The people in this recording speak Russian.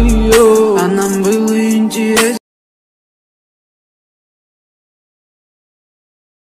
ее А нам было интересно.